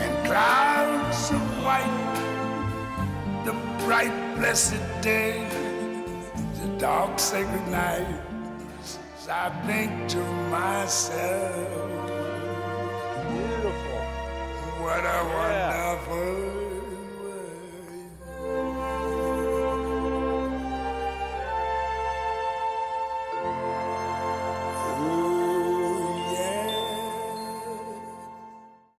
and clouds of white, the bright blessed day, the dark sacred night. I think to myself,